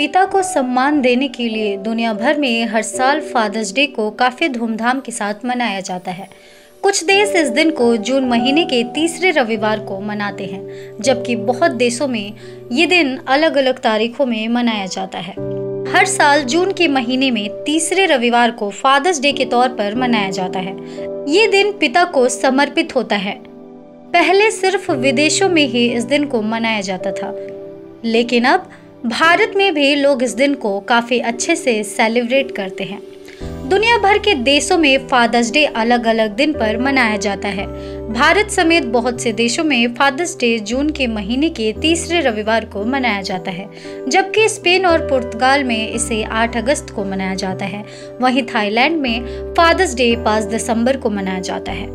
पिता को सम्मान देने के लिए दुनिया भर में हर साल फादर्स डे को काफ़ी धूमधाम के साथ मनाया जाता है। कुछ देश इस दिन को जून महीने के तीसरे रविवार को मनाते हैं, जबकि बहुत देशों में ये दिन अलग अलग तारीखों में मनाया जाता है। हर साल जून के महीने में तीसरे रविवार को फादर्स डे के तौर पर मनाया जाता है। ये दिन पिता को समर्पित होता है। पहले सिर्फ़ विदेशों में ही इस दिन को मनाया जाता था। लेकिन अब भारत में भी लोग इस दिन को काफ़ी अच्छे से सेलिब्रेट करते हैं। दुनिया भर के देशों में फादर्स डे अलग अलग दिन पर मनाया जाता है। भारत समेत बहुत से देशों में फादर्स डे जून के महीने के तीसरे रविवार को मनाया जाता है, जबकि स्पेन और पुर्तगाल में इसे 8 अगस्त को मनाया जाता है। वहीं थाईलैंड में फादर्स डे 5 दिसंबर को मनाया जाता है।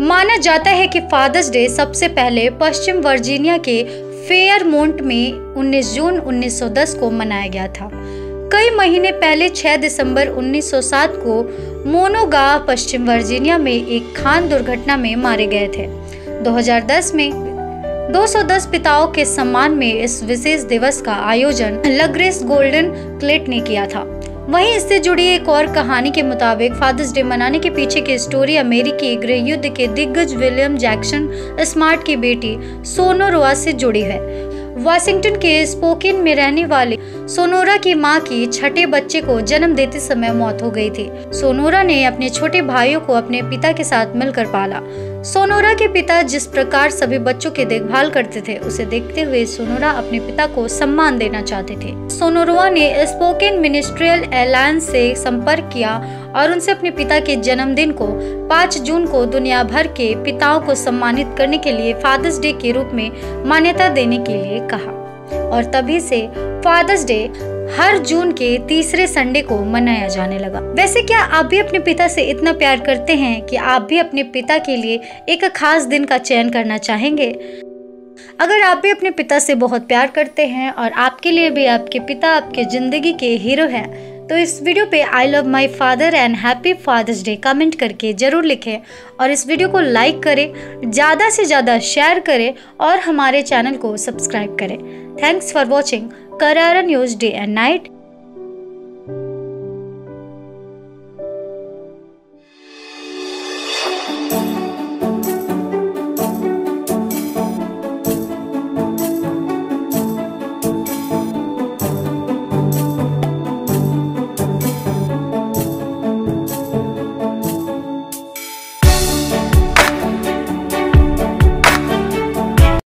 माना जाता है कि फादर्स डे सबसे पहले पश्चिम वर्जीनिया के फेयरमोंट में 19 जून 1910 को मनाया गया था। कई महीने पहले 6 दिसंबर 1907 को मोनोगा पश्चिम वर्जीनिया में एक खान दुर्घटना में मारे गए थे। 2010 में 210 पिताओं के सम्मान में इस विशेष दिवस का आयोजन लग्रेस गोल्डन क्लेट ने किया था। वहीं इससे जुड़ी एक और कहानी के मुताबिक फादर्स डे मनाने के पीछे की स्टोरी अमेरिकी गृह युद्ध के दिग्गज विलियम जैक्सन स्मार्ट की बेटी सोनोरोआ से जुड़ी है। वाशिंगटन के स्पोकिन में रहने वाले सोनोरा की माँ की छठे बच्चे को जन्म देते समय मौत हो गई थी। सोनोरा ने अपने छोटे भाइयों को अपने पिता के साथ मिलकर पाला। सोनोरा के पिता जिस प्रकार सभी बच्चों की देखभाल करते थे, उसे देखते हुए सोनोरा अपने पिता को सम्मान देना चाहते थे। सोनोरा ने स्पोकिन मिनिस्ट्रियल एलायंस से संपर्क किया और उनसे अपने पिता के जन्मदिन को 5 जून को दुनिया भर के पिताओं को सम्मानित करने के लिए फादर्स डे के रूप में मान्यता देने के लिए कहा। और तभी से फादर्स डे हर जून के तीसरे संडे को मनाया जाने लगा। वैसे क्या आप भी अपने पिता से इतना प्यार करते हैं कि आप भी अपने पिता के लिए एक खास दिन का चयन करना चाहेंगे? अगर आप भी अपने पिता से बहुत प्यार करते हैं और आपके लिए भी आपके पिता आपके ज़िंदगी के हीरो हैं तो इस वीडियो पे I love my father and happy father's day comment करके ज़रूर लिखें और इस वीडियो को लाइक करें, ज़्यादा से ज़्यादा शेयर करें और हमारे चैनल को सब्सक्राइब करें। Thanks for watching Karara news day and night